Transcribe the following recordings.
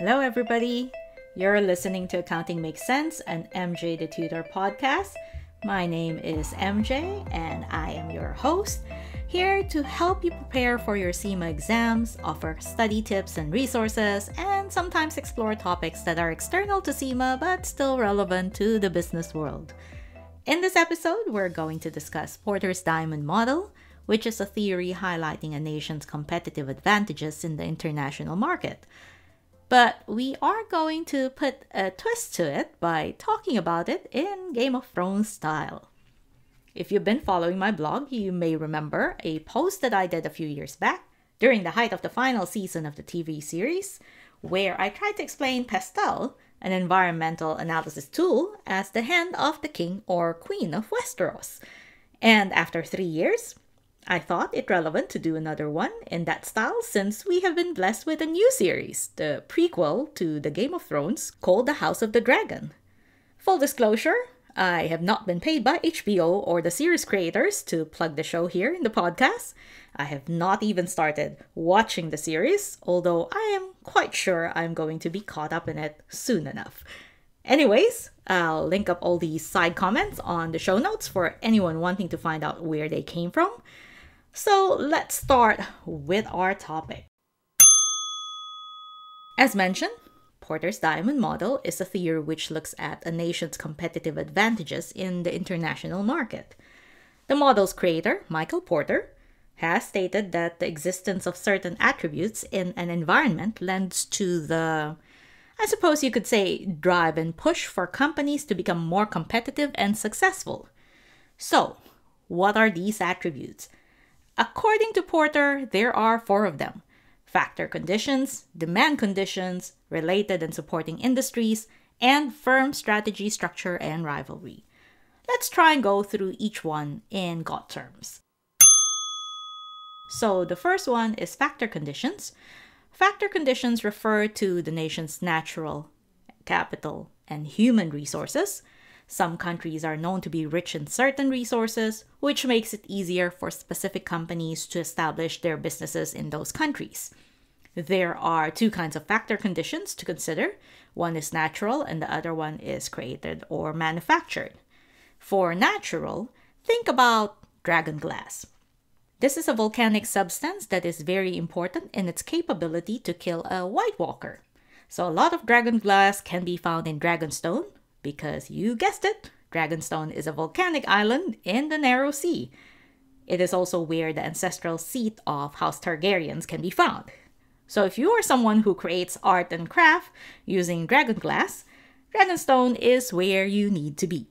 Hello, everybody. You're listening to Accounting Makes Cents, an MJ the Tutor podcast. My name is MJ, and I am your host, here to help you prepare for your CIMA exams, offer study tips and resources, and sometimes explore topics that are external to CIMA but still relevant to the business world. In this episode, we're going to discuss Porter's Diamond Model, which is a theory highlighting a nation's competitive advantages in the international market. But we are going to put a twist to it by talking about it in Game of Thrones style. If you've been following my blog, you may remember a post that I did a few years back during the height of the final season of the TV series, where I tried to explain Pestel, an environmental analysis tool, as the hand of the king or queen of Westeros. And after three years, I thought it relevant to do another one in that style since we have been blessed with a new series, the prequel to the Game of Thrones called The House of the Dragon. Full disclosure, I have not been paid by HBO or the series creators to plug the show here in the podcast. I have not even started watching the series, although I am quite sure I'm going to be caught up in it soon enough. Anyways, I'll link up all these side comments on the show notes for anyone wanting to find out where they came from. So let's start with our topic. As mentioned, Porter's Diamond Model is a theory which looks at a nation's competitive advantages in the international market. The model's creator, Michael Porter, has stated that the existence of certain attributes in an environment lends to the, I suppose you could say, drive and push for companies to become more competitive and successful. So, what are these attributes? According to Porter, there are four of them factor conditions, demand conditions, related and supporting industries, and firm strategy, structure, and rivalry. Let's try and go through each one in GOT terms. So, the first one is factor conditions. Factor conditions refer to the nation's natural capital and human resources some countries are known to be rich in certain resources, which makes it easier for specific companies to establish their businesses in those countries. There are two kinds of factor conditions to consider one is natural, and the other one is created or manufactured. For natural, think about dragon glass. This is a volcanic substance that is very important in its capability to kill a White Walker. So, a lot of dragon glass can be found in Dragonstone, because you guessed it, Dragonstone is a volcanic island in the Narrow Sea. It is also where the ancestral seat of House Targaryens can be found. So if you are someone who creates art and craft using dragon glass, Dragonstone is where you need to be.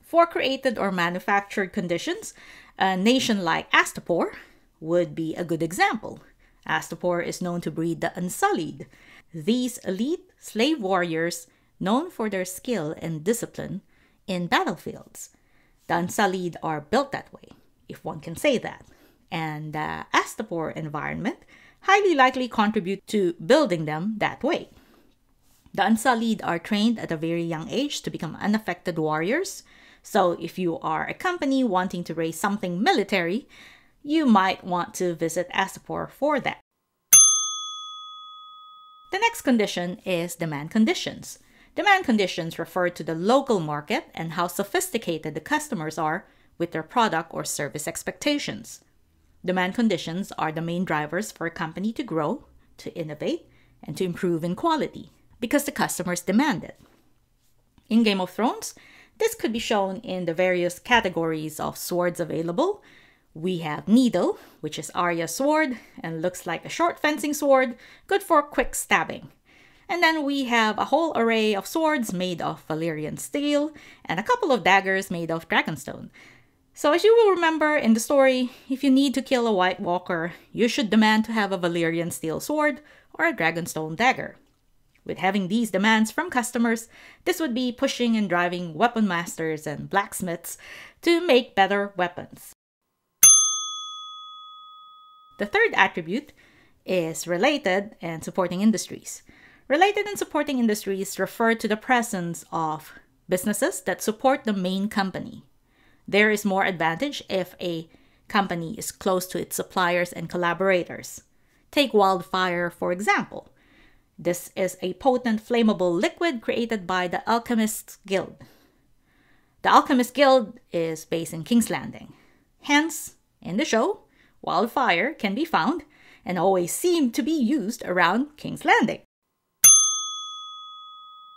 For created or manufactured conditions, a nation like Astapor would be a good example. Astapor is known to breed the Unsullied. These elite slave warriors known for their skill and discipline in battlefields. The are built that way, if one can say that, and uh, the Astapor environment highly likely contribute to building them that way. The are trained at a very young age to become unaffected warriors. So, if you are a company wanting to raise something military, you might want to visit Astapor for that. The next condition is demand conditions. Demand conditions refer to the local market and how sophisticated the customers are with their product or service expectations. Demand conditions are the main drivers for a company to grow, to innovate, and to improve in quality because the customers demand it. In Game of Thrones, this could be shown in the various categories of swords available. We have Needle, which is Arya's sword and looks like a short fencing sword, good for quick stabbing. And then we have a whole array of swords made of Valyrian steel and a couple of daggers made of dragonstone. So, as you will remember in the story, if you need to kill a White Walker, you should demand to have a Valyrian steel sword or a dragonstone dagger. With having these demands from customers, this would be pushing and driving weapon masters and blacksmiths to make better weapons. The third attribute is related and supporting industries. Related and supporting industries refer to the presence of businesses that support the main company. There is more advantage if a company is close to its suppliers and collaborators. Take Wildfire, for example. This is a potent flammable liquid created by the Alchemists Guild. The Alchemist Guild is based in King's Landing. Hence, in the show, wildfire can be found and always seem to be used around King's Landing.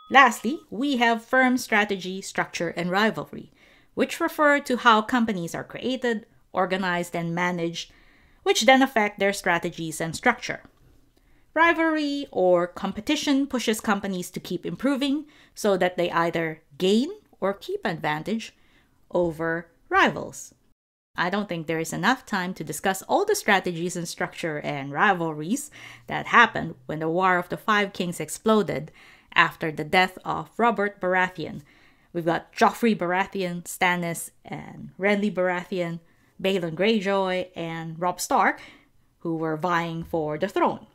Lastly, we have firm strategy, structure, and rivalry, which refer to how companies are created, organized, and managed, which then affect their strategies and structure. Rivalry or competition pushes companies to keep improving so that they either gain or keep advantage over rivals. I don't think there is enough time to discuss all the strategies and structure and rivalries that happened when the War of the Five Kings exploded after the death of Robert Baratheon. We've got Joffrey Baratheon, Stannis, and Renly Baratheon, Balon Greyjoy, and Robb Stark, who were vying for the throne.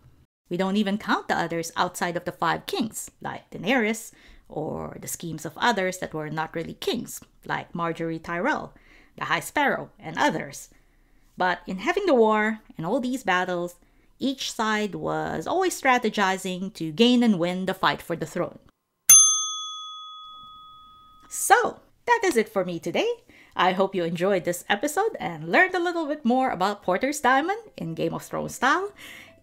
We don't even count the others outside of the five kings, like Daenerys, or the schemes of others that were not really kings, like Margaery Tyrell, the High Sparrow, and others. But in having the war and all these battles, each side was always strategizing to gain and win the fight for the throne. So, that is it for me today. I hope you enjoyed this episode and learned a little bit more about Porter's Diamond in Game of Thrones style.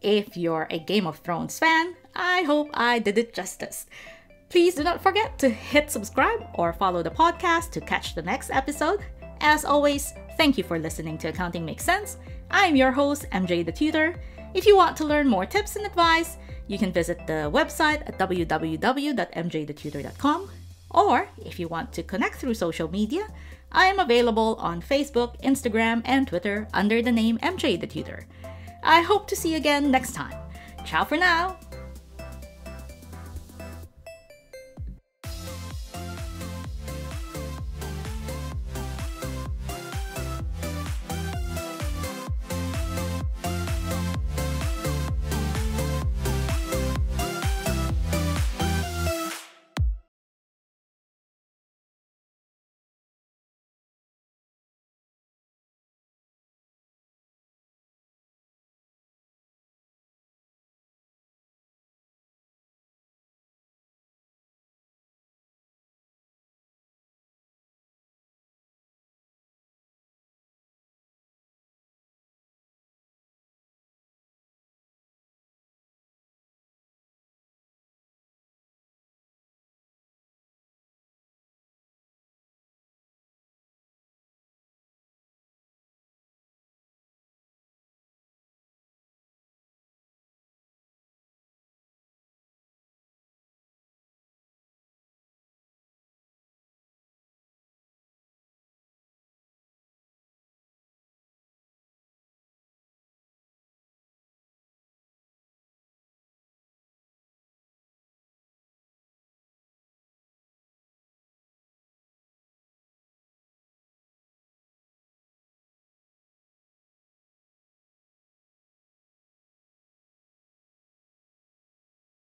If you're a Game of Thrones fan, I hope I did it justice. Please do not forget to hit subscribe or follow the podcast to catch the next episode. As always, thank you for listening to Accounting Makes Cents. I'm your host, MJ the Tutor. If you want to learn more tips and advice, you can visit the website at www.mjthetutor.com. Or if you want to connect through social media, I am available on Facebook, Instagram, and Twitter under the name MJ the Tutor. I hope to see you again next time. Ciao for now!